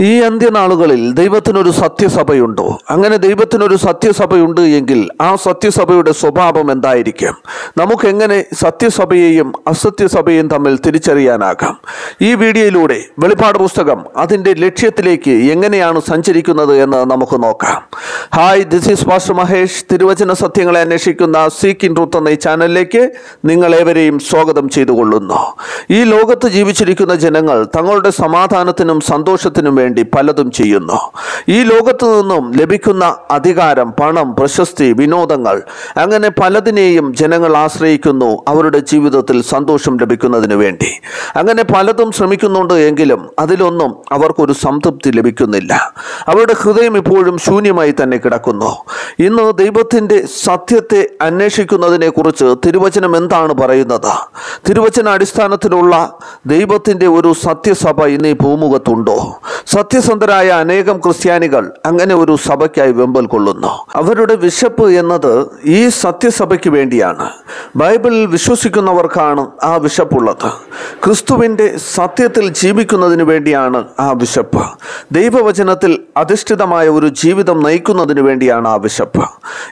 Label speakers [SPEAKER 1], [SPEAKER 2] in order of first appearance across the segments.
[SPEAKER 1] ഈ അന്ത്യനാളുകളിൽ ദൈവത്തിനൊരു സത്യസഭയുണ്ടോ? അങ്ങനെ ദൈവത്തിനൊരു സത്യസഭയുണ്ട് എങ്കിൽ ആ സത്യസഭയുടെ സ്വഭാവം എന്തായിരിക്കും? നമുക്കെങ്ങനെ സത്യസഭയെയും അസത്യസഭയെയും തമ്മിൽ തിരിച്ചറിയാനാകാം? ഈ വീഡിയോയിലൂടെ വെളിപ്പാട് പുസ്തകം അതിന്റെ ലക്ഷ്യത്തിലേക്ക് എങ്ങനെയാണ് സഞ്ചരിക്കുന്നത് എന്ന് നമുക്ക് നോക്കാം. Hi this is pastor Mahesh തിരുവചന സത്യങ്ങളെ അന്വേഷിക്കുന്ന സീക്ക് ഇൻ ട്രൂത്ത് എന്ന ഈ ചാനലിലേക്ക് നിങ്ങളേവരെയും സ്വാഗതം ചെയ്തുകൊള്ളുന്നു. ഈ ലോകത്ത് ജീവിച്ചിരിക്കുന്ന ജനങ്ങൾ തങ്ങളുടെ സമാധാനത്തിനും സന്തോഷത്തിനും വേണ്ടി പലതും ചെയ്യുന്നു. ഈ ലോകത്തു നിന്നും ലഭിക്കുന്ന അധികാരം പണം പ്രശസ്തി വിനോദങ്ങൾ അങ്ങനെ പലതിനെയും ജനങ്ങൾ ആശ്രയിക്കുന്നു അവരുടെ ജീവിതത്തിൽ സന്തോഷം ലഭിക്കുന്നതിന് വേണ്ടി. അങ്ങനെ പലതും ശ്രമിക്കുന്നുണ്ട് എങ്കിലും അതിലൊന്നും അവർക്കൊരു സംതൃപ്തി ലഭിക്കുന്നില്ല. അവരുടെ ഹൃദയം ഇപ്പോഴും ശൂന്യമായി തന്നെ കിടക്കുന്നു. ഇന്ന് ദൈവത്തിന്റെ സത്യത്തെ അന്വേഷിക്കുന്നതിനെ കുറിച്ച് തിരുവചനം എന്താണ് പറയുന്നത്? തിരുവചന അടിസ്ഥാനത്തിലുള്ള ദൈവത്തിന്റെ ഒരു സത്യസഭ ഇന്ന് ഈ ഭൂമുഖത്തുണ്ടോ? സത്യസന്ധരായ അനേകം ക്രിസ്ത്യാനികൾ അങ്ങനെ ഒരു സഭയ്ക്കായി വെമ്പൽ കൊള്ളുന്നു. അവരുടെ വിശപ്പ് എന്നത് ഈ സത്യസഭയ്ക്ക് വേണ്ടിയാണ്. ബൈബിളിൽ വിശ്വസിക്കുന്നവർക്കാണ് ആ വിശപ്പുള്ളത്. ക്രിസ്തുവിന്റെ സത്യത്തിൽ ജീവിക്കുന്നതിന് വേണ്ടിയാണ് ആ വിശപ്പ്. ദൈവവചനത്തിൽ അധിഷ്ഠിതമായ ഒരു ജീവിതം നയിക്കുന്നതിന് വേണ്ടിയാണ് ആ വിശപ്പ്.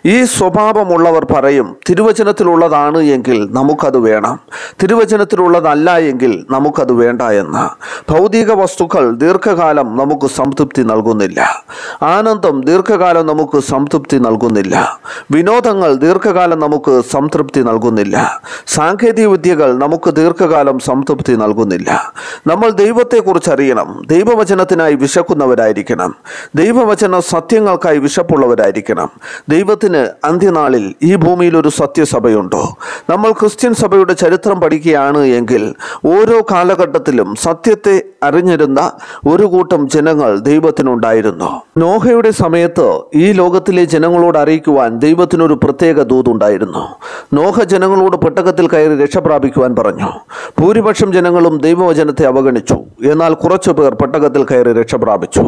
[SPEAKER 1] ഈ സ്വഭാവമുള്ളവർ പറയും തിരുവചനത്തിലുള്ളതാണ് എങ്കിൽ നമുക്കത് വേണം. തിരുവചനത്തിലുള്ളതല്ല എങ്കിൽ നമുക്കത് വേണ്ട എന്ന്. ഭൗതിക വസ്തുക്കൾ ദീർഘകാലം നമുക്ക് സംതൃപ്തി നൽകുന്നില്ല. ആനന്ദം ദീർഘകാലം നമുക്ക് സംതൃപ്തി നൽകുന്നില്ല. വിനോദങ്ങൾ ദീർഘകാലം നമുക്ക് സംതൃപ്തി നൽകുന്നില്ല. സാങ്കേതിക വിദ്യകൾ നമുക്ക് ദീർഘകാലം സംതൃപ്തി നൽകുന്നില്ല. നമ്മൾ ദൈവത്തെക്കുറിച്ച് അറിയണം. ദൈവവചനത്തിനായി വിശക്കുന്നവരായിരിക്കണം. ദൈവവചന സത്യങ്ങൾക്കായി വിശപ്പുള്ളവരായിരിക്കണം. ദൈവത്തിന് അന്ത്യനാളിൽ ഈ ഭൂമിയിൽ ഒരു സത്യസഭയുണ്ടോ. നമ്മൾ ക്രിസ്ത്യൻ സഭയുടെ ചരിത്രം പഠിക്കുകയാണ് എങ്കിൽ ഓരോ കാലഘട്ടത്തിലും സത്യത്തെ അറിഞ്ഞിരുന്ന ഒരു കൂട്ടം ജനങ്ങൾ ദൈവത്തിനുണ്ടായിരുന്നു. നോഹയുടെ സമയത്ത് ഈ ലോകത്തിലെ ജനങ്ങളോട് അറിയിക്കുവാൻ ദൈവത്തിനൊരു പ്രത്യേക ദൂതുണ്ടായിരുന്നു നോഹ ജനങ്ങളോട് പെട്ടകത്തിൽ കയറി രക്ഷ പ്രാപിക്കുവാൻ പറഞ്ഞു. ഭൂരിപക്ഷം ജനങ്ങളും ദൈവവചനത്തെ അവഗണിച്ചു. എന്നാൽ കുറച്ചു പേർ പെട്ടകത്തിൽ കയറി രക്ഷ പ്രാപിച്ചു.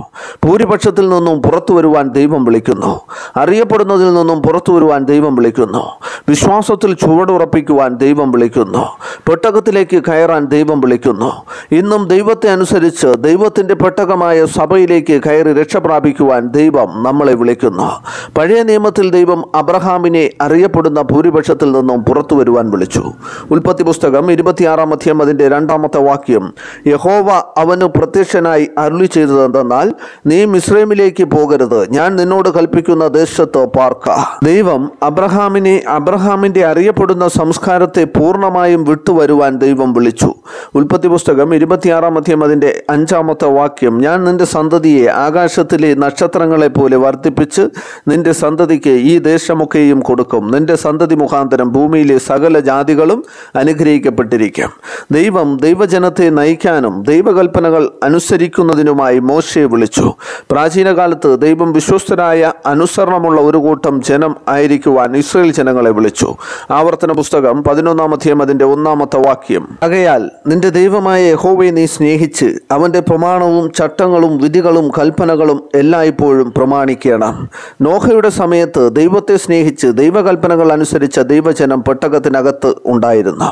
[SPEAKER 1] ഭൂരിപക്ഷത്തിൽ നിന്നും പുറത്തു വരുവാൻ ദൈവം വിളിക്കുന്നു. അറിയപ്പെടുന്നതിൽ നിന്നും പുറത്തു വരുവാൻ ദൈവം വിളിക്കുന്നു. വിശ്വാസത്തിൽ ചുവടുറപ്പിക്കുവാൻ ദൈവം വിളിക്കുന്നു. പെട്ടകത്തിലേക്ക് കയറാൻ ദൈവം വിളിക്കുന്നു. ഇന്നും ദൈവത്തെ അനുസരിച്ച് ദൈവത്തിന്റെ പെട്ടകമായ സഭയിലേക്ക് കയറി രക്ഷപ്രാപിക്കുവാൻ ദൈവം നമ്മളെ വിളിക്കുന്നു. പഴയ നിയമത്തിൽ ദൈവം അബ്രഹാമിനെ അറിയപ്പെടുന്ന ഭൂരിപക്ഷത്തിൽ നിന്നും പുറത്തു വരുവാൻ വിളിച്ചു. ഉൽപ്പത്തി പുസ്തകം ഇരുപത്തിയാറാം അധ്യായം അതിന്റെ രണ്ടാമത്തെ വാക്യം യഹോവ അവന് പ്രത്യക്ഷനായി അരുളി ചെയ്തതെന്നാൽ നീ മിസ്രൈമിലേക്ക് പോകരുത്. ഞാൻ നിന്നോട് കൽപ്പിക്കുന്ന ദേശത്ത് പാർക്ക. ദൈവം അബ്രഹാമിനെ അബ്രഹാമിന്റെ അറിയപ്പെടുന്ന സംസ്കാരത്തെ പൂർണമായും വിട്ടുവരുവാൻ ദൈവം വിളിച്ചു. ഉൽപ്പത്തി പുസ്തകം ഇരുപത്തിയാറാം അധ്യായം അതിന്റെ അഞ്ചാമത്തെ വാക്യം ഞാൻ നിന്റെ സന്തതിയെ ആകാശത്തിലെ നക്ഷത്രങ്ങളെ പോലെ വർദ്ധിപ്പിച്ച് നിന്റെ സന്തതിക്ക് ഈ ദേശമൊക്കെയും കൊടുക്കും. നിന്റെ സന്തതി മുഖാന്തരം ഭൂമിയിലെ സകല ജാതികളും അനുഗ്രഹിക്കപ്പെട്ടിരിക്കും. ദൈവം ദൈവജനത്തെ നയിക്കാനും ദൈവകൽപ്പനകൾ അനുസരിക്കുന്നതിനുമായി മോശയെ വിളിച്ചു. പ്രാചീന കാലത്ത് ദൈവം വിശ്വസ്തരായ അനുസരണമുള്ള ഒരു കൂട്ടം ജനം ആയിരിക്കുവാൻ ഇസ്രയേൽ ജനങ്ങളെ വിളിച്ചു. ആവർത്തന പുസ്തകം പതിനൊന്നാമധ്യം അതിന്റെ ഒന്നാമത്തെ വാക്യം. ആകയാൽ നിന്റെ ദൈവമായ യഹോവയെ നീ സ്നേഹിച്ച് അവന്റെ പ്രമാണവും ചട്ടങ്ങളും വിധികളും കൽപ്പനകളും എല്ലായ്പ്പോഴും പ്രമാണിക്കണം നോഹയുടെ സമയത്ത് ദൈവത്തെ സ്നേഹിച്ച് ദൈവകൽപ്പനകൾ അനുസരിച്ച ദൈവജനം പെട്ടകത്തിനകത്ത് ഉണ്ടായിരുന്നു.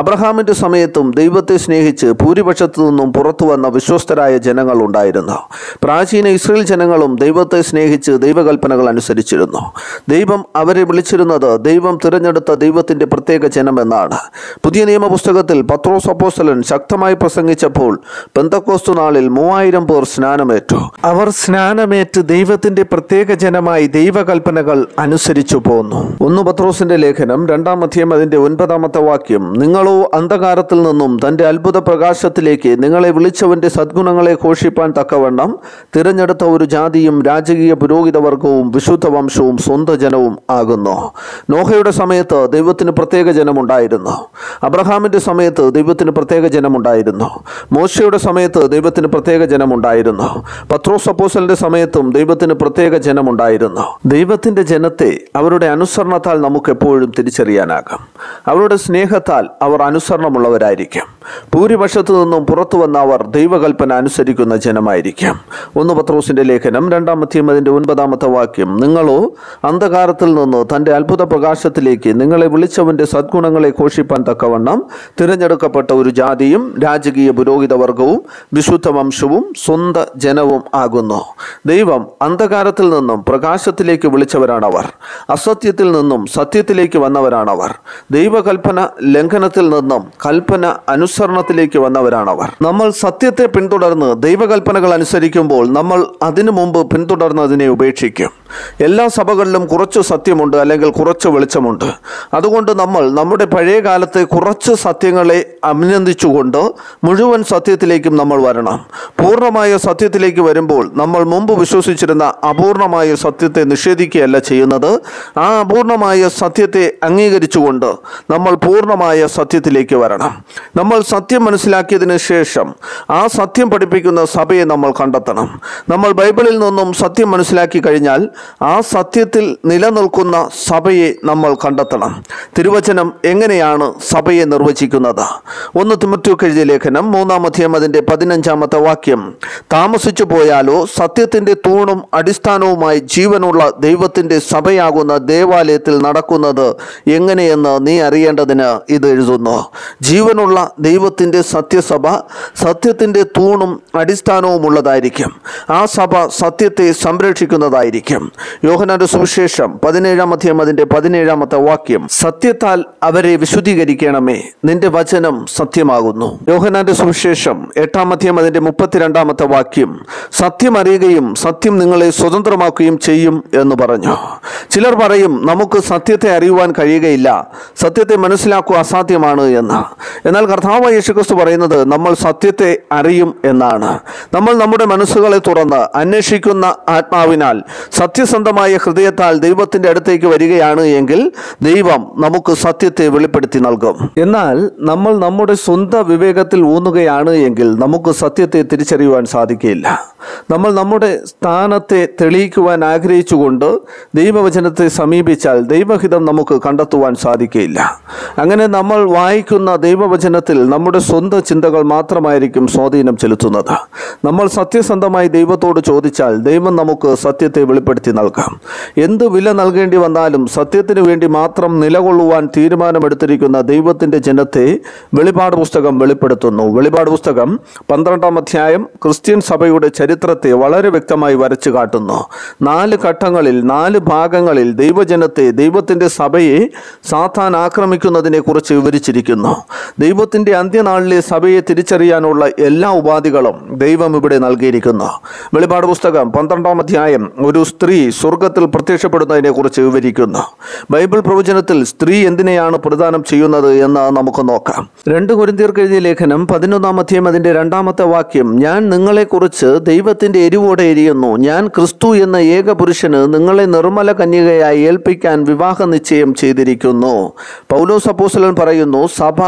[SPEAKER 1] അബ്രഹാമിന്റെ സമയത്തും ദൈവത്തെ സ്നേഹിച്ച് ഭൂരിപക്ഷത്തു നിന്നും പുറത്തു വന്ന വിശ്വസ്തരായ ജനങ്ങൾ ഉണ്ടായിരുന്നു. പ്രാചീന ഇസ്രയേൽ ജനങ്ങളും ദൈവത്തെ സ്നേഹിച്ച് ദൈവകൽപ്പനകൾ അനുസരിച്ചിരുന്നു. ദൈവം അവരെ വിളിച്ചിരുന്നത് ദൈവം തിരഞ്ഞെടുത്ത ദൈവത്തിന്റെ പ്രത്യേക ജനമെന്നാണ് പുതിയ നിയമപുസ്തകത്തിൽ പത്രോസ് അപ്പോസ്തലൻ ശക്തമായി പ്രസംഗിച്ചപ്പോൾ പെന്തക്കോസ്തു നാളിൽ മൂവായിരം പേർ സ്നാനമേറ്റു. അവർ സ്നാനമേറ്റ് ദൈവത്തിന്റെ പ്രത്യേക ജനമായി ദൈവകൽപ്പനകൾ അനുസരിച്ചു പോന്നു. ഒന്ന് പത്രോസിന്റെ ലേഖനം രണ്ടാം അധ്യയം അതിന്റെ ഒൻപതാമത്തെ വാക്യം. നിങ്ങളോ അന്ധകാരത്തിൽ നിന്നും തന്റെ അത്ഭുത പ്രകാശത്തിലേക്ക് നിങ്ങളെ വിളിച്ചവന്റെ സദ്ഗുണങ്ങളെ ഘോഷിപ്പാൻ തക്കവണ്ണം തിരഞ്ഞെടുത്ത ഒരു ജാതിയും രാജകീയ പുരോഹിത വർഗവും വിശുദ്ധ വംശവും സ്വന്തം ജനവും ആകുന്നു. നോഹയുടെ സമയത്ത് ദൈവത്തിന് പ്രത്യേക ജനമുണ്ടായിരുന്നു. അബ്രഹാമിന്റെ സമയത്ത് ദൈവത്തിന് പ്രത്യേക ജനമുണ്ടായിരുന്നു. മോശയുടെ സമയത്ത് ദൈവത്തിന് പ്രത്യേക ജനമുണ്ടായിരുന്നു. പത്രോസ് അപ്പോസലിന്റെ സമയത്തും ദൈവത്തിന് പ്രത്യേക ജനമുണ്ടായിരുന്നു. ദൈവത്തിന്റെ ജനത്തെ അവരുടെ അനുസരണത്താൽ നമുക്ക് എപ്പോഴും തിരിച്ചറിയാനാകും. അവരുടെ സ്നേഹത്താൽ അവർ അനുസരണമുള്ളവരായിരിക്കും. ഭൂരിപക്ഷത്തു നിന്നും പുറത്തു വന്ന അവർ ദൈവകൽപ്പന അനുസരിക്കുന്ന ജനമായിരിക്കും. ഒന്ന് പത്രോസിന്റെ ലേഖനം രണ്ടാമത്തെയും അതിന്റെ ഒൻപതാമത്തെ വാക്യം. നിങ്ങളോ അന്ധകാരത്തിൽ നിന്ന് തന്റെ അത്ഭുത പ്രകാശത്തിലേക്ക് നിങ്ങളെ വിളിച്ചവന്റെ സദ്ഗുണങ്ങളെ ഘോഷിപ്പാൻ തക്കവണ്ണം തിരഞ്ഞെടുക്കപ്പെട്ട ഒരു ജാതിയും രാജകീയ പുരോഹിത വർഗവും വിശുദ്ധ വംശവും സ്വന്ത ജനവും ആകുന്നു. ദൈവം അന്ധകാരത്തിൽ നിന്നും പ്രകാശത്തിലേക്ക് വിളിച്ചവരാണവർ. അസത്യത്തിൽ നിന്നും സത്യത്തിലേക്ക് വന്നവരാണവർ. ദൈവകൽപ്പന ലംഘനത്തിൽ നിന്നും കൽപ്പന അനുസരണത്തിലേക്ക് വന്നവരാണവർ. നമ്മൾ സത്യത്തെ പിന്തുടർന്ന് ദൈവകൽപ്പനകൾ അനുസരിക്കുമ്പോൾ നമ്മൾ അതിനു മുമ്പ് പിന്തുടർന്നതിനെ ഉപേക്ഷിക്കും. എല്ലാ സഭകളിലും കുറച്ച് സത്യമുണ്ട് അല്ലെങ്കിൽ കുറച്ച് വെളിച്ചമുണ്ട്. അതുകൊണ്ട് നമ്മൾ നമ്മുടെ പഴയ കാലത്തെ കുറച്ച് സത്യങ്ങളെ അഭിനന്ദിച്ചുകൊണ്ട് മുഴുവൻ സത്യത്തിലേക്കും നമ്മൾ വരണം. പൂർണമായ സത്യത്തിലേക്ക് വരുമ്പോൾ നമ്മൾ മുമ്പ് വിശ്വസിച്ചിരുന്ന അപൂർണമായ സത്യത്തെ നിഷേധിക്കുകയല്ല ചെയ്യുന്നത്. ആ അപൂർണമായ സത്യത്തെ അംഗീകരിച്ചുകൊണ്ട് നമ്മൾ പൂർണമായ സത്യത്തിലേക്ക് വരണം. നമ്മൾ സത്യം മനസ്സിലാക്കിയതിന് ശേഷം ആ സത്യം പഠിപ്പിക്കുന്ന സഭയെ നമ്മൾ കണ്ടെത്തണം. നമ്മൾ ബൈബിളിൽ നിന്നും സത്യം മനസ്സിലാക്കി കഴിഞ്ഞാൽ ആ സത്യത്തിൽ നിലനിൽക്കുന്ന സഭയെ നമ്മൾ കണ്ടെത്തണം. തിരുവചനം എങ്ങനെയാണ് സഭയെ നിർവചിക്കുന്നത്? ഒന്ന് തിമറ്റൂക്ക് ലേഖനം മൂന്നാം അതിന്റെ പതിനഞ്ചാമത്തെ വാക്യം. താമസിച്ചു പോയാലോ സത്യത്തിന്റെ തൂണും അടിസ്ഥാനവുമായി ജീവനുള്ള ദൈവത്തിന്റെ സഭയാകുന്ന ദേവാലയത്തിൽ നടക്കുന്നത് എങ്ങനെയെന്ന് നീ അറിയേണ്ടതിന് ഇത് എഴുതുന്നു. ജീവനുള്ള ദൈവത്തിന്റെ സത്യസഭ സത്യത്തിന്റെ തൂണും അടിസ്ഥാനവും ഉള്ളതായിരിക്കും ആ സഭ സത്യത്തെ സംരക്ഷിക്കുന്നതായിരിക്കും. യോഹനാന്റെ സുവിശേഷം പതിനേഴാം അധ്യായം അതിന്റെ പതിനേഴാമത്തെ വാക്യം. സത്യത്താൽ അവരെ വിശുദ്ധീകരിക്കണമേ. നിന്റെ വചനം സത്യമാകുന്നു. യോഹനാന്റെ സുവിശേഷം എട്ടാം അധ്യായം അതിന്റെ മുപ്പത്തിരണ്ടാമത്തെ വാക്യം. സത്യം അറിയുകയും സത്യം നിങ്ങളെ സ്വതന്ത്രമാക്കുകയും ചെയ്യും എന്ന് പറഞ്ഞു. ചിലർ പറയും നമുക്ക് സത്യത്തെ അറിയുവാൻ കഴിയുകയില്ല. സത്യത്തെ മനസ്സിലാക്കുക അസാധ്യമാണ് എന്ന്. എന്നാൽ കർത്താവ് യേശുക്രിസ്തു പറയുന്നത് നമ്മൾ സത്യത്തെ അറിയും എന്നാണ്. നമ്മൾ നമ്മുടെ മനസ്സുകളെ തുറന്ന് അന്വേഷിക്കുന്ന ആത്മാവിനാൽ സത്യസന്ധമായ ഹൃദയത്താൽ ദൈവത്തിന്റെ അടുത്തേക്ക് വരികയാണ് എങ്കിൽ ദൈവം നമുക്ക് സത്യത്തെ വെളിപ്പെടുത്തി നൽകും. എന്നാൽ നമ്മൾ നമ്മുടെ സ്വന്തം വിവേകത്തിൽ ഊന്നുകയാണ് എങ്കിൽ നമുക്ക് സത്യത്തെ തിരിച്ചറിയുവാൻ സാധിക്കില്ല നമ്മൾ നമ്മുടെ സ്ഥാനത്തെ തെളിയിക്കുവാൻ ആഗ്രഹിച്ചുകൊണ്ട് ദൈവവചനത്തെ സമീപിച്ചാൽ ദൈവഹിതം നമുക്ക് കണ്ടെത്തുവാൻ സാധിക്കില്ല അങ്ങനെ നമ്മൾ വായിക്കുന്ന ദൈവവചനത്തിൽ നമ്മുടെ സ്വന്തം ചിന്തകൾ മാത്രമായിരിക്കും സ്വാധീനം ചെലുത്തുന്നത്. നമ്മൾ സത്യസന്ധമായി ദൈവത്തോട് ചോദിച്ചാൽ ദൈവം നമുക്ക് സത്യത്തെ വെളിപ്പെടുത്തി നൽകാം. എന്ത് വില നൽകേണ്ടി വന്നാലും സത്യത്തിന് വേണ്ടി മാത്രം നിലകൊള്ളുവാൻ തീരുമാനമെടുത്തിരിക്കുന്ന ദൈവത്തിന്റെ ജനത്തെ വെളിപാട് പുസ്തകം വെളിപ്പെടുത്തുന്നു. വെളിപാട് പുസ്തകം പന്ത്രണ്ടാം അധ്യായം ക്രിസ്ത്യൻ സഭയുടെ ചരിത്രത്തെ വളരെ വ്യക്തമായി വരച്ചു കാട്ടുന്നു. നാല് ഘട്ടങ്ങളിൽ നാല് ഭാഗങ്ങളിൽ ദൈവജനത്തെ ദൈവത്തിന്റെ സഭയെ സാത്താൻ ആക്രമിക്കുന്നതിനെ കുറിച്ച് വിവരിച്ചിരിക്കുന്നു. ദൈവത്തിന്റെ അന്ത്യനാളിലെ സഭയെ തിരിച്ചറിയാനുള്ള എല്ലാ ഉപാധികളും ദൈവം ഇവിടെ നൽകിയിരിക്കുന്നു. വെളിപാട് പുസ്തകം പന്ത്രണ്ടാം അധ്യായം ഒരു സ്ത്രീ സ്വർഗത്തിൽ പ്രത്യക്ഷപ്പെടുന്നതിനെ കുറിച്ച് വിവരിക്കുന്നു. ബൈബിൾ പ്രവചനത്തിൽ സ്ത്രീ എന്തിനെയാണ് പ്രദാനം ചെയ്യുന്നത് എന്ന് നമുക്ക് നോക്കാം. രണ്ട് കുരുന്തീർക്ക് എഴുതിയ ലേഖനം പതിനൊന്നാം അധ്യയം അതിന്റെ രണ്ടാമത്തെ വാക്യം ഞാൻ നിങ്ങളെക്കുറിച്ച് ദൈവത്തിന്റെ എരിവോടെ എരിയുന്നു. ഞാൻ ക്രിസ്തു എന്ന ഏക പുരുഷന് നിങ്ങളെ നിർമ്മല കന്യകയായി ഏൽപ്പിക്കാൻ വിവാഹ നിശ്ചയം ചെയ്തിരിക്കുന്നു. പൗലോസ് അപ്പോസ്തലൻ പറയുന്നു സഭ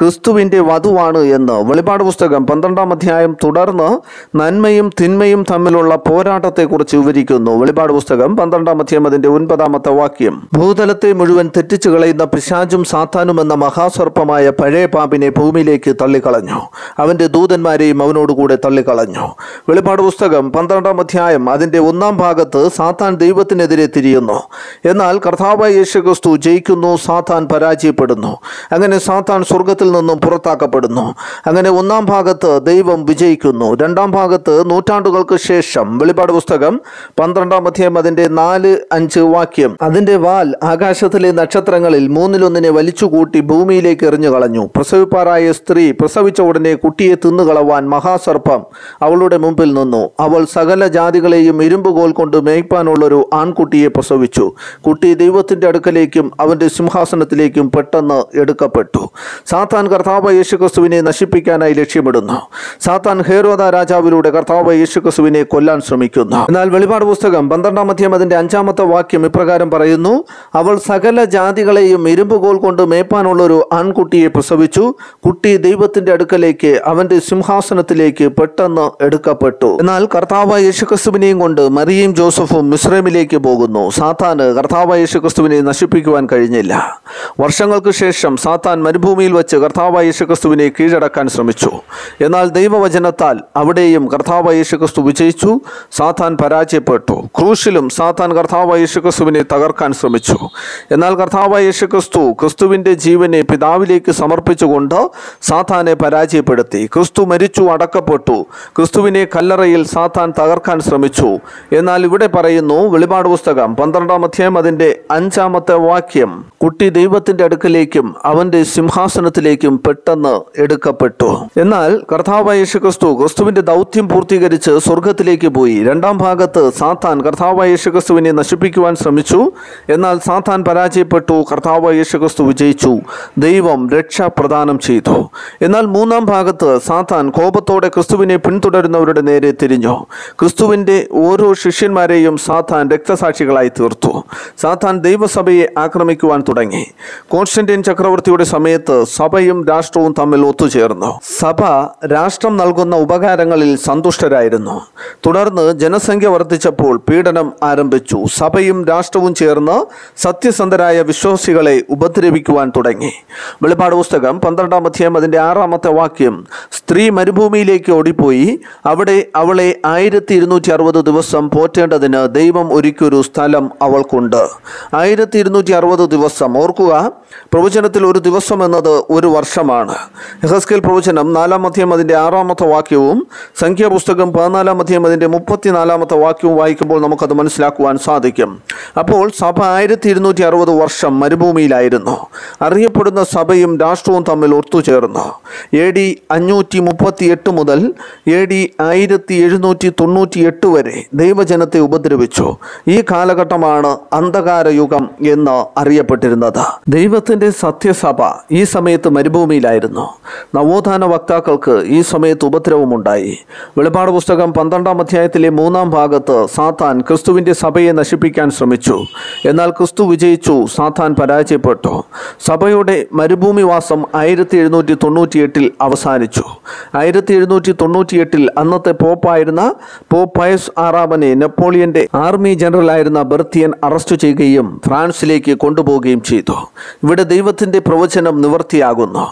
[SPEAKER 1] ക്രിസ്തുവിന്റെ വധുവാണ് എന്ന്. വെളിപാട് പുസ്തകം പന്ത്രണ്ടാം അധ്യായം തുടർന്ന് നന്മയും തിന്മയും തമ്മിലുള്ള പോരാട്ടത്തെക്കുറിച്ച് വിവരിക്കുന്നു. വെളിപാട് പുസ്തകം പന്ത്രണ്ടാം അധ്യായം അതിന്റെ ഒൻപതാമത്തെ വാക്യം. ഭൂതലത്തെ മുഴുവൻ തെറ്റിച്ചു കളയുന്ന പിശാചും സാത്താനും എന്ന മഹാസർപ്പമായ പഴയ പാമ്പിനെ ഭൂമിയിലേക്ക് തള്ളിക്കളഞ്ഞു. അവന്റെ ദൂതന്മാരെയും അവനോടുകൂടെ തള്ളിക്കളഞ്ഞു. വെളിപ്പാട് പുസ്തകം പന്ത്രണ്ടാം അധ്യായം അതിന്റെ ഒന്നാം ഭാഗത്ത് സാത്താൻ ദൈവത്തിനെതിരെ തിരിയുന്നു. എന്നാൽ കർത്താവ് യേശുക്രിസ്തു ജയിക്കുന്നു സാത്താൻ പരാജയപ്പെടുന്നു. അങ്ങനെ സാത്താൻ സ്വർഗത്തിൽ നിന്നും പുറത്താക്കപ്പെടുന്നു. അങ്ങനെ ഒന്നാം ഭാഗത്ത് ദൈവം വിജയിക്കുന്നു. രണ്ടാം ഭാഗത്ത് നൂറ്റാണ്ടുകൾക്ക് ശേഷം വെളിപാട് പുസ്തകം പന്ത്രണ്ടാം അധ്യായം അതിന്റെ നാല് അഞ്ച് വാക്യം. അതിന്റെ വാൽ ആകാശത്തിലെ നക്ഷത്രങ്ങളിൽ മൂന്നിലൊന്നിനെ വലിച്ചുകൂട്ടി ഭൂമിയിലേക്ക് എറിഞ്ഞു കളഞ്ഞു പ്രസവിപ്പാറായ സ്ത്രീ പ്രസവിച്ച ഉടനെ കുട്ടിയെ തിന്നുകളവാൻ മഹാസർപ്പം അവളുടെ മുമ്പിൽ നിന്നു. അവൾ സകല ജാതികളെയും ഇരുമ്പുകോൽ കൊണ്ട് മേയ്പ്പാനുള്ളൊരു ആൺകുട്ടിയെ പ്രസവിച്ചു. കുട്ടി ദൈവത്തിന്റെ അടുക്കലേക്കും അവന്റെ സിംഹാസനത്തിലേക്കും പെട്ടെന്ന് എടുക്കപ്പെട്ടു. സാത്താൻ കർത്താവ് യേശുക്രിസ്തുവിനെ നശിപ്പിക്കാനായി ലക്ഷ്യമിടുന്നു. സാത്താൻ ഹേരോദ രാജാവിലൂടെ കർത്താവ് യേശുക്രിസ്തുവിനെ കൊല്ലാൻ ശ്രമിക്കുന്നു. എന്നാൽ വെളിപാട് പുസ്തകം പന്ത്രണ്ടാം അധ്യയം അതിന്റെ അഞ്ചാമത്തെ വാക്യം ഇപ്രകാരം പറയുന്നു അവൾ സകല ജാതികളെയും ഇരുമ്പുകോൽ കൊണ്ട് മേപ്പാനുള്ളൊരു ആൺകുട്ടിയെ പ്രസവിച്ചു. കുട്ടി ദൈവത്തിന്റെ അടുക്കലേക്ക് അവന്റെ സിംഹാസനത്തിലേക്ക് പെട്ടെന്ന് എടുക്കപ്പെട്ടു. എന്നാൽ കർത്താവ് യേശുക്രിസ്തുവിനെയും കൊണ്ട് മറിയയും ജോസഫും മിശ്രമിലേക്ക് പോകുന്നു. സാത്താന് കർത്താവ് യേശുക്രിസ്തുവിനെ നശിപ്പിക്കുവാൻ കഴിഞ്ഞില്ല. വർഷങ്ങൾക്ക് ശേഷം സാത്താൻ മരുഭൂമിയിൽ വെച്ച് കർത്താവ് യേശുക്രിസ്തുവിനെ കീഴടക്കാൻ ശ്രമിച്ചു. എന്നാൽ ദൈവവചനത്താൽ അവിടെയും കർത്താവ് യേശുക്രിസ്തു വിജയിച്ചു. സാത്താൻ പരാജയപ്പെട്ടു. ക്രൂശിലും സാത്താൻ കർത്താവായ യേശുക്രിസ്തുവിനെ തകർക്കാൻ ശ്രമിച്ചു. എന്നാൽ കർത്താവായ യേശുക്രിസ്തു ക്രിസ്തുവിന്റെ ജീവനെ പിതാവിലേക്ക് സമർപ്പിച്ചുകൊണ്ട് സാത്താനെ പരാജയപ്പെടുത്തി. ക്രിസ്തു മരിച്ചു അടക്കപ്പെട്ടു. ക്രിസ്തുവിനെ കല്ലറയിൽ സാത്താൻ തകർക്കാൻ ശ്രമിച്ചു. എന്നാൽ ഇവിടെ പറയുന്നു വെളിപാട് പുസ്തകം പന്ത്രണ്ടാം അധ്യായം അതിന്റെ അഞ്ചാമത്തെ വാക്യം കുട്ടി ദൈവത്തിന്റെ അടുക്കലേക്കും അവന്റെ സിംഹാസനത്തിലേക്കും പെട്ടെന്ന് എടുക്കപ്പെട്ടു. എന്നാൽ കർത്താവായ യേശുക്രിസ്തു ക്രിസ്തുവിന്റെ ദൗത്യം പൂർത്തീകരിച്ച് സ്വർഗത്തിലേക്ക് പോയി. രണ്ടാം ഭാഗത്ത് സാത്താൻ കർത്താവായ യേശു ക്രിസ്തുവിനെ നശിപ്പിക്കുവാൻ ശ്രമിച്ചു. എന്നാൽ സാത്താൻ പരാജയപ്പെട്ടു കർത്താവ് യേശുക്രിസ്തു വിജയിച്ചു. ദൈവം രക്ഷ പ്രദാനം ചെയ്തു. എന്നാൽ മൂന്നാം ഭാഗത്ത് സാത്താൻ കോപത്തോടെ ക്രിസ്തുവിനെ പിന്തുടരുന്നവരുടെ നേരെ തിരിഞ്ഞു. ക്രിസ്തുവിന്റെ ഓരോ ശിഷ്യന്മാരെയും സാത്താൻ രക്തസാക്ഷികളായി തീർത്തു. സാത്താൻ ദൈവസഭയെ ആക്രമിക്കുവാൻ തുടങ്ങി. കോൺസ്റ്റന്റൈൻ ചക്രവർത്തിയുടെ സമയത്ത് സഭയും രാഷ്ട്രവും തമ്മിൽ ഒത്തുചേർന്നു. സഭ രാഷ്ട്രം നൽകുന്ന ഉപകാരങ്ങളിൽ സന്തുഷ്ടരായിരുന്നു. തുടർന്ന് ജനസംഖ്യ വർദ്ധിച്ചപ്പോൾ പീഡനം ആരംഭിച്ചു. സഭയും രാഷ്ട്രവും ചേർന്ന് സത്യസന്ധരായ വിശ്വാസികളെ ഉപദ്രവിക്കുവാൻ തുടങ്ങി. വെളിപ്പാട് പുസ്തകം പന്ത്രണ്ടാം അധ്യായം അതിന്റെ ആറാമത്തെ വാക്യം. സ്ത്രീ മരുഭൂമിയിലേക്ക് ഓടിപ്പോയി. അവിടെ അവളെ ആയിരത്തി ഇരുന്നൂറ്റി അറുപത് ദിവസം പോറ്റേണ്ടതിന് ദൈവം ഒരുക്കിയൊരു സ്ഥലം അവൾക്കുണ്ട്. ആയിരത്തി ഇരുന്നൂറ്റി അറുപത് ദിവസം. ഓർക്കുക പ്രവചനത്തിൽ ഒരു ദിവസം എന്നത് ഒരു വർഷമാണ്. യഹസ്കേൽ പ്രവചനം നാലാം അധ്യായം അതിന്റെ ആറാമത്തെ വാക്യവും സംഖ്യാപുസ്തകം പതിനാലാം അധ്യായം അതിന്റെ മുപ്പത്തിനാലാമത്തെ വാക്യവും വായിക്കുമ്പോൾ നമുക്കത് മനസ്സിലാക്കുവാൻ സാധിക്കും. അപ്പോൾ സഭ ആയിരത്തി ഇരുന്നൂറ്റി അറുപത് വർഷം മരുഭൂമിയിലായിരുന്നു. അറിയപ്പെടുന്ന സഭയും രാഷ്ട്രവും തമ്മിൽ ഒത്തുചേർന്നു. എ ഡി അഞ്ഞൂറ്റി മുപ്പത്തി എട്ട് മുതൽ എ ഡി ആയിരത്തി എഴുന്നൂറ്റി തൊണ്ണൂറ്റി എട്ട് വരെ ദൈവജനത്തെ ഉപദ്രവിച്ചു. ഈ കാലഘട്ടമാണ് അന്ധകാര യുഗം എന്ന് അറിയപ്പെട്ടിരുന്നത്. ദൈവത്തിന്റെ സത്യസഭ ഈ സമയത്ത് മരുഭൂമിയിലായിരുന്നു. നവോത്ഥാന വക്താക്കൾക്ക് ഈ സമയത്ത് ഉപദ്രവമുണ്ടായി. വെളിപാട് പുസ്തകം പന്ത്രണ്ടാം അധ്യായത്തിലെ മൂന്നാം ഭാഗത്ത് സാത്താൻ ക്രിസ്തുവിന്റെ സഭയെ നശിപ്പിക്കാൻ ശ്രമിച്ചു. എന്നാൽ ക്രിസ്തു വിജയിച്ചു. സാത്താൻ പരാജയപ്പെട്ടു. സഭയുടെ മരുഭൂമിവാസം ആയിരത്തി എഴുന്നൂറ്റി തൊണ്ണൂറ്റി എട്ടിൽ അവസാനിച്ചു. ആയിരത്തി എഴുന്നൂറ്റി തൊണ്ണൂറ്റി എട്ടിൽ അന്നത്തെ പോപ്പായിരുന്ന പോപ്പ് പയസ് ആറാമനെ നെപ്പോളിയന്റെ ആർമി ജനറലായിരുന്ന ബെർത്തിയൻ അറസ്റ്റ് ചെയ്യുകയും ഫ്രാൻസിലേക്ക് കൊണ്ടുപോവുകയും ചെയ്തു. ഇവിടെ ദൈവത്തിന്റെ പ്രവചനം നിവർത്തിയാകുന്നു.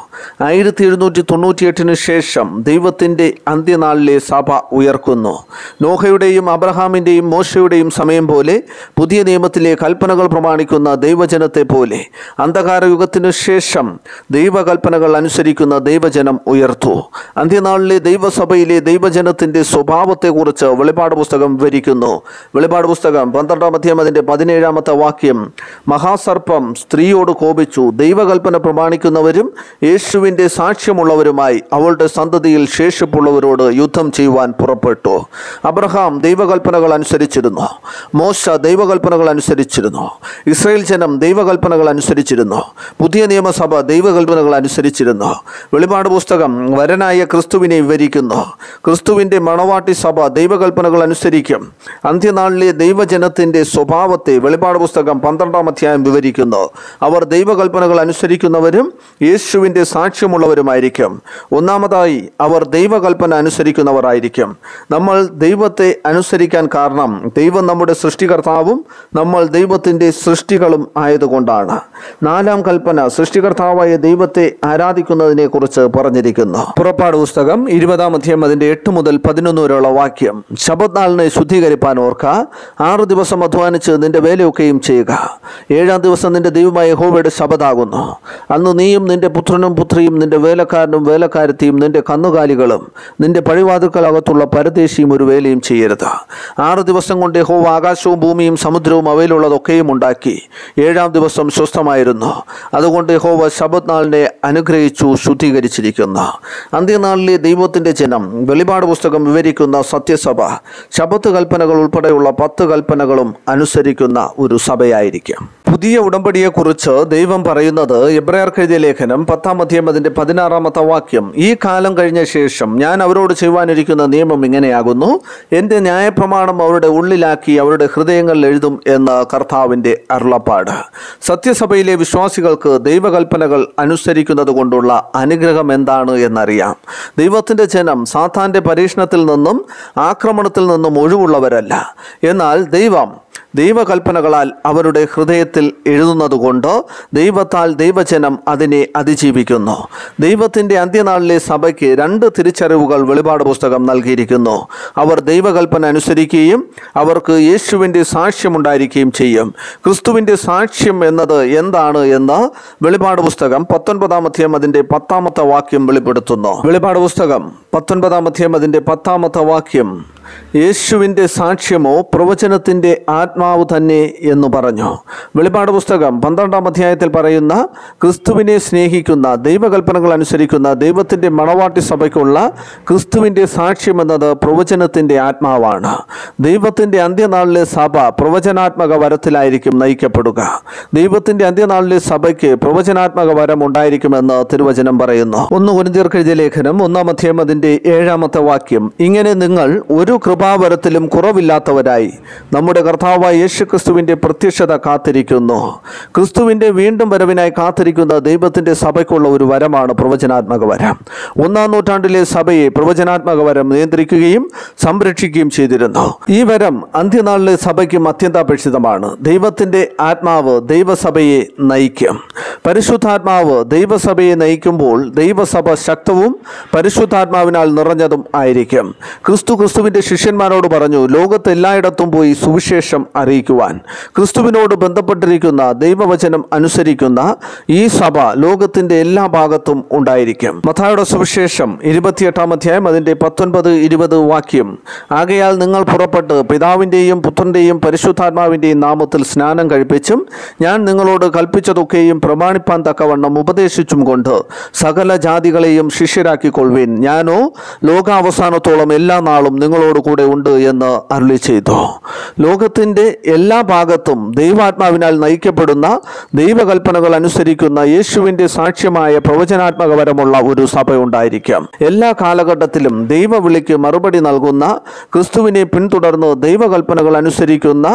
[SPEAKER 1] ആയിരത്തി എഴുന്നൂറ്റി തൊണ്ണൂറ്റിയെട്ടിന് ശേഷം ദൈവത്തിന്റെ അന്ത്യനാളിലെ സഭ ഉയർക്കുന്നു. നോഹയുടെയും അബ്രഹാമിന്റെയും മോശയുടെയും സമയം പോലെ പുതിയ നിയമത്തിലെ കൽപ്പനകൾ പ്രമാണിക്കുന്ന ദൈവജനത്തെ പോലെ അന്ധകാര യുഗത്തിനു ശേഷം ദൈവകൽപ്പനകൾ അനുസരിക്കുന്ന ദൈവജനം ഉയർത്തു. അന്ത്യനാളിലെ ദൈവസഭയിലെ ദൈവജനത്തിന്റെ സ്വഭാവത്തെക്കുറിച്ച് വെളിപാട് പുസ്തകം വിവരിക്കുന്നു. വെളിപാട് പുസ്തകം പന്ത്രണ്ടാം അധ്യായം അതിന്റെ പതിനേഴാമത്തെ വാക്യം. മഹാസർപ്പം സ്ത്രീയോട് കോപിച്ചു. ദൈവകൽപ്പന പ്രമാണിക്കുന്നവരും യേശുവിന്റെ സാക്ഷ്യമുള്ളവരുമായി അവളുടെ സന്തതിയിൽ ശേഷിപ്പുള്ളവരോട് യുദ്ധം ചെയ്യുവാൻ പുറപ്പെട്ടു. അബ്രഹാം ദൈവകൽപ്പനകൾ അനുസരിച്ചിരുന്നു. മോശ ദൈവകൽപ്പനകൾ അനുസരിച്ചിരുന്നു. ഇസ്രയേൽ ജനം ദൈവകൽപ്പനകൾ അനുസരിച്ചിരുന്നു. പുതിയ നിയമസഭ ദൈവകൽപ്പനകൾ അനുസരിച്ചിരുന്നു. വെളിപാട് പുസ്തകം വരനായ ക്രിസ്തുവിനെ വിവരിക്കുന്നു. ക്രിസ്തുവിന്റെ മണവാട്ടി സഭ ദൈവകൽപ്പനകൾ അനുസരിക്കും. അന്ത്യനാളിലെ ദൈവജനത്തിന്റെ സ്വഭാവത്തെ വെളിപാട് പുസ്തകം പന്ത്രണ്ടാം അധ്യായം വിവരിക്കുന്നു. അവർ ദൈവകൽപ്പനകൾ അനുസരിക്കുന്നവരും യേശുവിന്റെ സാക്ഷ്യമുള്ളവരുമായിരിക്കും. ഒന്നാമതായി അവർ ദൈവകൽപ്പന അനുസരിക്കുന്നവരായിരിക്കും. നമ്മൾ ദൈവത്തെ അനുസരിക്കാൻ കാരണം ദൈവം നമ്മുടെ സൃഷ്ടികർത്താവും നമ്മൾ ദൈവത്തിന്റെ സൃഷ്ടികളും ആയതുകൊണ്ടാണ്. നാലാം കൽപ്പന സൃഷ്ടികർത്താവായ ദൈവത്തെ ആരാധിക്കുന്നതിനെ കുറിച്ച് പറഞ്ഞിരിക്കുന്നു. പുറപ്പാട് പുസ്തകം ഇരുപതാം അധ്യായം അതിന്റെ എട്ട് മുതൽ പതിനൊന്ന് വരെയുള്ള വാക്യം. ശബത്നാളിനെ ശുദ്ധീകരിപ്പാൻ ഓർക്ക ആറ് ദിവസം അധ്വാനിച്ച് നിന്റെ വേലയൊക്കെയും ചെയ്യുക. ഏഴാം ദിവസം നിന്റെ ദൈവമായ ഹോബയുടെ ശബദാകുന്നു അന്ന് നീയും നിന്റെ പുത്രനും പുത്രിയും നിന്റെ വേലക്കാരനും വേലക്കാരത്തിയും നിന്റെ കന്നുകാലികളും നിന്റെ പഴിവാതിൽക്കലകത്തുള്ള പരദേശിയും ഒരു വേലയും ചെയ്യരുത്. ആറ് ദിവസം യഹോവ ആകാശവും ഭൂമിയും സമുദ്രവും അവയിലുള്ളതൊക്കെയും ഉണ്ടാക്കി. ഏഴാം ദിവസം സ്വസ്ഥമായിരുന്നു. അതുകൊണ്ട് യഹോവ ശബത് നാളിനെ അനുഗ്രഹിച്ചു ശുദ്ധീകരിച്ചിരിക്കുന്നു. അന്ത്യനാളിലെ ദൈവത്തിന്റെ ജനം വെളിപാട് പുസ്തകം വിവരിക്കുന്ന സത്യസഭ ശബത്ത് കൽപ്പനകൾ ഉൾപ്പെടെയുള്ള പത്ത് കൽപ്പനകളും അനുസരിക്കുന്ന ഒരു സഭയായിരിക്കും. പുതിയ ഉടമ്പടിയെക്കുറിച്ച് ദൈവം പറയുന്നത് എബ്രായർക്ക് എഴുതിയ ലേഖനം പത്താം അധ്യയം അതിന്റെ പതിനാറാമത്തെ വാക്യം. ഈ കാലം കഴിഞ്ഞ ശേഷം ഞാൻ അവരോട് ചെയ്യുവാനിരിക്കുന്ന നിയമം ഇങ്ങനെയാകുന്നു. എന്റെ ന്യായപ്രമാണം അവരുടെ ഉള്ളിലാക്കി അവരുടെ ഹൃദയങ്ങളിൽ എഴുതും എന്ന് കർത്താവിന്റെ അരുളപ്പാട്. സത്യസഭയിലെ വിശ്വാസികൾക്ക് ദൈവകൽപ്പനകൾ അനുസരിക്കുന്നത് കൊണ്ടുള്ള അനുഗ്രഹം എന്താണ് എന്നറിയാം. ദൈവത്തിന്റെ ജനം സാത്താന്റെ പരീക്ഷണത്തിൽ നിന്നും ആക്രമണത്തിൽ നിന്നും ഒഴിവുള്ളവരല്ല. എന്നാൽ ദൈവം ദൈവകൽപ്പനകളാൽ അവരുടെ ഹൃദയത്തിൽ എഴുതുന്നതുകൊണ്ട് ദൈവത്താൽ ദൈവജനം അതിനെ അതിജീവിക്കുന്നു. ദൈവത്തിന്റെ അന്ത്യനാളിലെ സഭയ്ക്ക് രണ്ട് തിരിച്ചറിവുകൾ വെളിപാട് പുസ്തകം നൽകിയിരിക്കുന്നു. അവർ ദൈവകൽപ്പന അനുസരിക്കുകയും അവർക്ക് യേശുവിന്റെ സാക്ഷ്യമുണ്ടായിരിക്കുകയും ചെയ്യും. ക്രിസ്തുവിന്റെ സാക്ഷ്യം എന്നത് എന്താണ് എന്ന് വെളിപാട് പുസ്തകം പത്തൊൻപതാം അധ്യായം അതിന്റെ പത്താമത്തെ വാക്യം വെളിപ്പെടുത്തുന്നു. വെളിപാട് പുസ്തകം പത്തൊൻപതാം അധ്യായം അതിന്റെ പത്താമത്തെ വാക്യം യേശുവിന്റെ സാക്ഷ്യമോ പ്രവചനത്തിന്റെ ആത്മാവ് തന്നെ എന്ന് പറഞ്ഞു. വെളിപാട് പുസ്തകം പന്ത്രണ്ടാം അധ്യായത്തിൽ പറയുന്ന ക്രിസ്തുവിനെ സ്നേഹിക്കുന്ന ദൈവകൽപ്പനകൾ അനുസരിക്കുന്ന ദൈവത്തിന്റെ മണവാട്ടി സഭയ്ക്കുള്ള ക്രിസ്തുവിന്റെ സാക്ഷ്യം എന്നത് പ്രവചനത്തിന്റെ ആത്മാവാണ്. ദൈവത്തിന്റെ അന്ത്യനാളിലെ സഭ പ്രവചനാത്മക വരത്തിലായിരിക്കും നയിക്കപ്പെടുക. ദൈവത്തിന്റെ അന്ത്യനാളിലെ സഭയ്ക്ക് പ്രവചനാത്മക വരം ഉണ്ടായിരിക്കുമെന്ന് തിരുവചനം പറയുന്നു. ഒന്ന് കുരുന്തീർക്കെഴുതിയ ലേഖനം ഒന്നാം അധ്യായം അതിന്റെ ഏഴാമത്തെ വാക്യം. ഇങ്ങനെ നിങ്ങൾ ഒരു കൃപാവരത്തിലും കുറവില്ലാത്തവരായി. നമ്മുടെ കർത്താവായ യേശു ക്രിസ്തുവിന്റെ പ്രത്യക്ഷത കാത്തിരിക്കുന്നു. ക്രിസ്തുവിന്റെ വീണ്ടും വരവിനായി കാത്തിരിക്കുന്ന ദൈവത്തിന്റെ സഭയ്ക്കുള്ള ഒരു വരമാണ് പ്രവചനാത്മക വരം. ഒന്നാം നൂറ്റാണ്ടിലെ സഭയെ പ്രവചനാത്മക വരം നിയന്ത്രിക്കുകയും സംരക്ഷിക്കുകയും ചെയ്തിരുന്നു. ഈ വരം അന്ത്യനാളിലെ സഭയ്ക്കും അത്യന്താപേക്ഷിതമാണ്. ദൈവത്തിന്റെ ആത്മാവ് ദൈവസഭയെ നയിക്കും. പരിശുദ്ധാത്മാവ് ദൈവസഭയെ നയിക്കുമ്പോൾ ദൈവസഭ ശക്തവും പരിശുദ്ധാത്മാവിനാൽ നിറഞ്ഞതും ആയിരിക്കും. ക്രിസ്തു ക്രിസ്തുവിന്റെ ശിഷ്യന്മാരോട് പറഞ്ഞു ലോകത്തെല്ലായിടത്തും പോയി സുവിശേഷം അറിയിക്കുവാൻ. ക്രിസ്തുവിനോട് ബന്ധപ്പെട്ടിരിക്കുന്ന ദൈവവചനം അനുസരിക്കുന്ന ഈ സഭ ലോകത്തിന്റെ എല്ലാ ഭാഗത്തും ഉണ്ടായിരിക്കും. മഥായുടെ സുവിശേഷം ഇരുപത്തിയെട്ടാം അധ്യായം അതിന്റെ പത്തൊൻപത് ഇരുപത് വാക്യം. ആകയാൽ നിങ്ങൾ പുറപ്പെട്ട് പിതാവിന്റെയും പുത്രന്റെയും പരിശുദ്ധാത്മാവിന്റെയും നാമത്തിൽ സ്നാനം കഴിപ്പിച്ചും ഞാൻ നിങ്ങളോട് കൽപ്പിച്ചതൊക്കെയും പ്രമാണിപ്പാൻ തക്കവണ്ണം ഉപദേശിച്ചും കൊണ്ട് സകല ജാതികളെയും ശിഷ്യരാക്കിക്കൊള്ളുവിൻ. ഞാനോ ലോകാവസാനത്തോളം എല്ലാ നാളും നിങ്ങളോട് കൂടെ ഉണ്ട് എന്ന് അരുളി ചെയ്തു. ലോകത്തിന്റെ എല്ലാ ഭാഗത്തും ദൈവാത്മാവിനാൽ നയിക്കപ്പെടുന്ന ദൈവകൽപ്പനകൾ അനുസരിക്കുന്ന യേശുവിന്റെ സാക്ഷ്യമായ പ്രവചനാത്മകപരമുള്ള ഒരു സഭ ഉണ്ടായിരിക്കാം. എല്ലാ കാലഘട്ടത്തിലും ദൈവവിളിക്ക് മറുപടി നൽകുന്ന ക്രിസ്തുവിനെ പിന്തുടർന്ന് ദൈവകൽപ്പനകൾ അനുസരിക്കുന്ന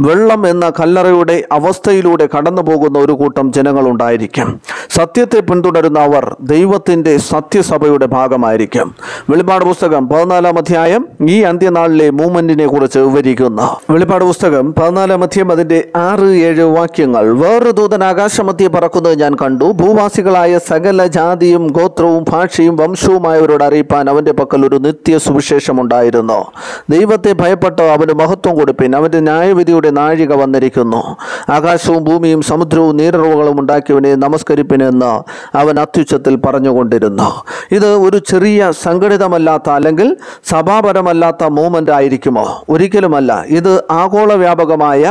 [SPEAKER 1] വെള്ളം എന്ന കല്ലറയുടെ അവസ്ഥയിലൂടെ കടന്നു പോകുന്ന ഒരു കൂട്ടം ജനങ്ങളുണ്ടായിരിക്കും സത്യത്തെ പിന്തുടരുന്ന അവർ ദൈവത്തിന്റെ സത്യസഭയുടെ ഭാഗമായിരിക്കും. വെളിപാട് പുസ്തകം പതിനാലാം അധ്യായം ഈ അന്ത്യനാളിലെ മൂവ്മെന്റിനെ കുറിച്ച് വിവരിക്കുന്നു. വെളിപാട് പുസ്തകം പതിനാലാം മധ്യം അതിന്റെ ആറ് ഏഴ് വാക്യങ്ങൾ. വേറൊരു ദൂതൻ ആകാശമധ്യെ പറക്കുന്നത് ഞാൻ കണ്ടു. ഭൂവാസികളായ സകല ജാതിയും ഗോത്രവും ഭാഷയും വംശവുമായവരോട് അറിയിപ്പാൻ അവന്റെ പക്കൽ ഒരു നിത്യ സുവിശേഷമുണ്ടായിരുന്നു ദൈവത്തെ ഭയപ്പെട്ട അവന് മഹത്വം കൊടുപ്പിൻ. അവന്റെ ന്യായവിധിയുടെ നാഴിക വന്നിരിക്കുന്നു. ആകാശവും ഭൂമിയും സമുദ്രവും നീരറവുകളും ഉണ്ടാക്കിയവനെ നമസ്കരിപ്പിനെന്ന് അവൻ അത്യുച്ചത്തിൽ പറഞ്ഞുകൊണ്ടിരുന്നു. ഇത് ഒരു ചെറിയ സംഘടിതമല്ലാത്ത അല്ലെങ്കിൽ സഭാപരമല്ലാത്ത മൂവ്മെന്റ് ആയിരിക്കുമോ? ഒരിക്കലുമല്ല. ഇത് ആഗോള വ്യാപകമായ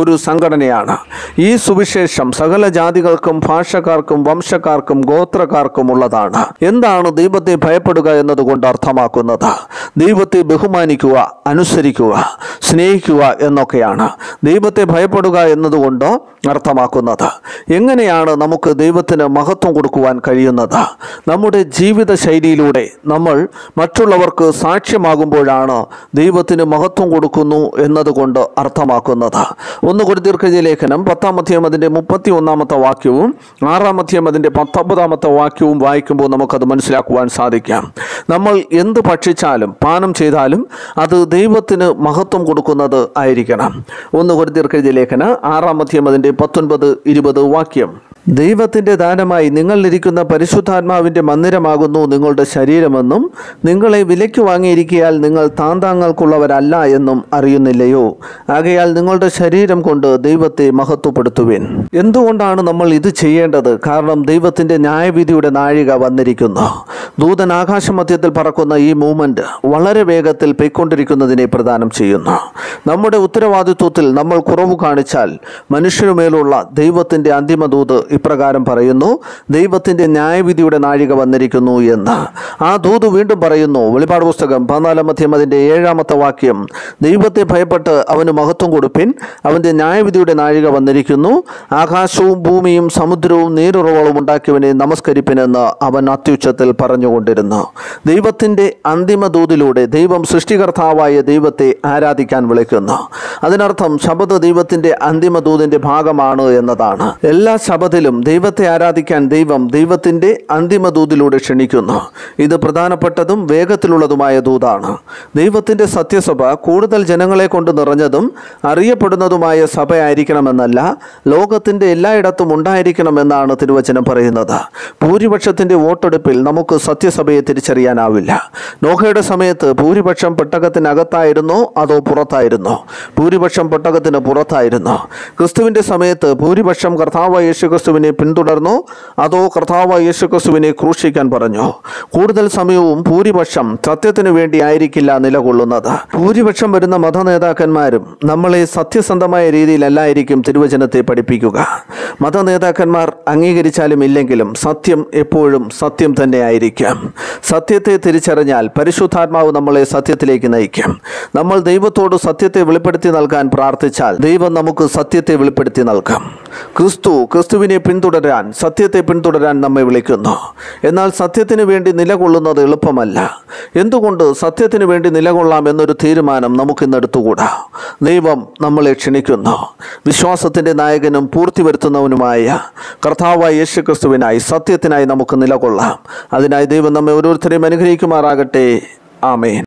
[SPEAKER 1] ഒരു സംഘടനയാണ്. ഈ സുവിശേഷം സകല ജാതികൾക്കും ഭാഷക്കാർക്കും വംശക്കാർക്കും ഗോത്രക്കാർക്കും ഉള്ളതാണ്. എന്താണ് ദൈവത്തെ ഭയപ്പെടുക എന്നതുകൊണ്ട് അർത്ഥമാക്കുന്നത്? ദൈവത്തെ ബഹുമാനിക്കുക അനുസരിക്കുക സ്നേഹിക്കുക എന്നൊക്കെയാണ്. ദൈവത്തെ ഭയപ്പെടുക എന്നതുകൊണ്ട് അർത്ഥമാക്കുന്നത്. എങ്ങനെയാണ് നമുക്ക് ദൈവത്തിന് മഹത്വം കൊടുക്കുവാൻ കഴിയുന്നത്? നമ്മുടെ ജീവിത ശൈലിയിലൂടെ നമ്മൾ മറ്റുള്ളവർക്ക് സാക്ഷ്യമാകുമ്പോഴാണ് ദൈവത്തിന് മഹത്വം കൊടുക്കുന്നു എന്നതുകൊണ്ട് അർത്ഥമാക്കുന്നത് ഒന്ന് കൊടുത്തീർക്കഴിഞ്ഞ ലേഖനം പത്താം അധ്യയം അതിന്റെ മുപ്പത്തി ഒന്നാമത്തെ വാക്യവും ആറാം അധ്യയം അതിന്റെ പത്തൊമ്പതാമത്തെ വാക്യവും വായിക്കുമ്പോൾ നമുക്കത് മനസ്സിലാക്കുവാൻ സാധിക്കാം. നമ്മൾ എന്ത് ഭക്ഷിച്ചാലും പാനം ചെയ്താലും അത് ദൈവത്തിന് മഹത്വം കൊടുക്കുന്നത് ആയിരിക്കണം. ഒന്ന് കൊടുത്തീർക്കഴിഞ്ഞ ലേഖന ആറാം അധ്യയം അതിന്റെ പത്തൊൻപത് ഇരുപത് വാക്യം. ദൈവത്തിന്റെ ദാനമായി നിങ്ങളിലിരിക്കുന്ന പരിശുദ്ധാത്മാവിന്റെ മന്ദിരമാകുന്നു നിങ്ങളുടെ ശരീരമെന്നും നിങ്ങളെ വിലയ്ക്ക് വാങ്ങിയിരിക്കിയാൽ നിങ്ങൾ താന്താങ്ങൾക്കുള്ളവരല്ല എന്നും അറിയുന്നില്ലയോ? ആകയാൽ നിങ്ങളുടെ ശരീരം കൊണ്ട് ദൈവത്തെ മഹത്വപ്പെടുത്തുവിൻ. എന്തുകൊണ്ടാണ് നമ്മൾ ഇത് ചെയ്യേണ്ടത്? കാരണം ദൈവത്തിന്റെ ന്യായവിധിയുടെ നാഴിക വന്നിരിക്കുന്നു. ദൂതൻ ആകാശമധ്യത്തിൽ പറക്കുന്ന ഈ മൂവ്മെന്റ് വളരെ വേഗത്തിൽ പൊയ്ക്കൊണ്ടിരിക്കുന്നതിനെ പ്രദാനം ചെയ്യുന്നു. നമ്മുടെ ഉത്തരവാദിത്വത്തിൽ നമ്മൾ കുറവ് കാണിച്ചാൽ മനുഷ്യരുമേലുള്ള ദൈവത്തിന്റെ അന്തിമ ദൂത് ഇപ്രകാരം പറയുന്നു ദൈവത്തിന്റെ ന്യായവിധിയുടെ നാഴിക വന്നിരിക്കുന്നു എന്ന്. ആ ദൂത് വീണ്ടും പറയുന്നു വെളിപാട് പുസ്തകം പതിനാലാം മധ്യം അതിന്റെ ഏഴാമത്തെ വാക്യം ദൈവത്തെ ഭയപ്പെട്ട് അവന് മഹത്വം കൊടുപ്പിൻ അവന്റെ ന്യായവിധിയുടെ നാഴിക വന്നിരിക്കുന്നു. ആകാശവും ഭൂമിയും സമുദ്രവും നീരുറവളും ഉണ്ടാക്കിയവനെ നമസ്കരിപ്പിനെന്ന് അവൻ അത്യുച്ചത്തിൽ പറഞ്ഞുകൊണ്ടിരുന്നു. ദൈവത്തിന്റെ അന്തിമ ദൂതിലൂടെ ദൈവം സൃഷ്ടികർത്താവായ ദൈവത്തെ ആരാധിക്കാൻ വിളിക്കുന്നു. അതിനർത്ഥം ശബദ ദൈവത്തിന്റെ അന്തിമ ദൂതിന്റെ ഭാഗമാണ് എന്നതാണ്. എല്ലാ ശബദിലും എങ്കിലും ദൈവത്തെ ആരാധിക്കാൻ ദൈവം ദൈവത്തിന്റെ അന്തിമ ദൂതിലൂടെ ക്ഷണിക്കുന്നു. ഇത് പ്രധാനപ്പെട്ടതും വേഗത്തിലുള്ളതുമായ ദൂതാണ്. ദൈവത്തിന്റെ സത്യസഭ കൂടുതൽ ജനങ്ങളെ കൊണ്ട് നിറഞ്ഞതും അറിയപ്പെടുന്നതുമായ സഭയായിരിക്കണമെന്നല്ല ലോകത്തിന്റെ എല്ലായിടത്തും ഉണ്ടായിരിക്കണമെന്നാണ് തിരുവചനം പറയുന്നത്. ഭൂരിപക്ഷത്തിന്റെ വോട്ടെടുപ്പിൽ നമുക്ക് സത്യസഭയെ തിരിച്ചറിയാനാവില്ല. നോഹയുടെ സമയത്ത് ഭൂരിപക്ഷം പെട്ടകത്തിനകത്തായിരുന്നോ അതോ പുറത്തായിരുന്നോ? ഭൂരിപക്ഷം പെട്ടകത്തിന് പുറത്തായിരുന്നു? ക്രിസ്തുവിന്റെ സമയത്ത് ഭൂരിപക്ഷം കർത്താവ് യേശു ക്രിസ്തുവിനെ പിന്തുടർന്നു. അതോ കർത്താവ് യേശുക്രിസ്തുവിനെ ക്രൂശിക്കാൻ പറഞ്ഞു. കൂടുതൽ സമയവും ഭൂരിപക്ഷം സത്യത്തിനു വേണ്ടി ആയിരിക്കില്ല നിലകൊള്ളുന്നത്. ഭൂരിപക്ഷം വരുന്ന മത നേതാക്കന്മാരും നമ്മളെ സത്യസന്ധമായ രീതിയിലല്ലായിരിക്കും തിരുവചനത്തെ പഠിപ്പിക്കുക. മത നേതാക്കന്മാർ അംഗീകരിച്ചാലും ഇല്ലെങ്കിലും സത്യം എപ്പോഴും സത്യം തന്നെ ആയിരിക്കാം. സത്യത്തെ തിരിച്ചറിഞ്ഞാൽ പരിശുദ്ധാത്മാവ് നമ്മളെ സത്യത്തിലേക്ക് നയിക്കും. നമ്മൾ ദൈവത്തോട് സത്യത്തെ വെളിപ്പെടുത്തി നൽകാൻ പ്രാർത്ഥിച്ചാൽ ദൈവം നമുക്ക് സത്യത്തെ വെളിപ്പെടുത്തി നൽകാം. ക്രിസ്തു ക്രിസ്തുവിനെ പിന്തുടരാൻ സത്യത്തെ പിന്തുടരാൻ നമ്മെ വിളിക്കുന്നു. എന്നാൽ സത്യത്തിന് വേണ്ടി നിലകൊള്ളുന്നത് എളുപ്പമല്ല. എന്തുകൊണ്ട് സത്യത്തിന് വേണ്ടി നിലകൊള്ളാം എന്നൊരു തീരുമാനം നമുക്കിന്നെടുത്തുകൂടാ ദൈവം നമ്മളെ ക്ഷണിക്കുന്നു. വിശ്വാസത്തിന്റെ നായകനും പൂർത്തി വരുത്തുന്നവനുമായ കർത്താവായ യേശു ക്രിസ്തുവിനായി സത്യത്തിനായി നമുക്ക് നിലകൊള്ളാം. അതിനായി ദൈവം നമ്മെ ഓരോരുത്തരെയും അനുഗ്രഹിക്കുമാറാകട്ടെ. ആമേൻ.